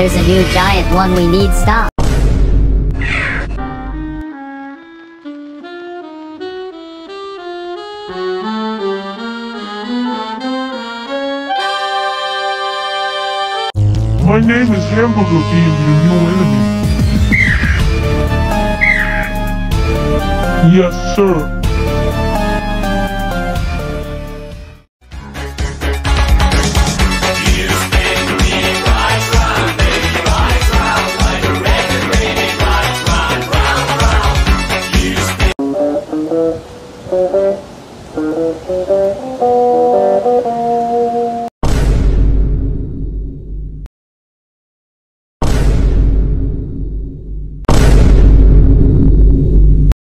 There's a new giant one we need stop. My name is Hamburger Bean, your new enemy. Yes, sir.